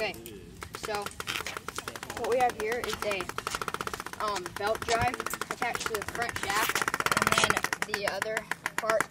Okay, so what we have here is a um, belt drive attached to the front shaft, and then the other part